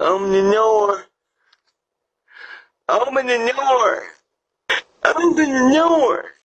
Open the door. Open the door. Open the door.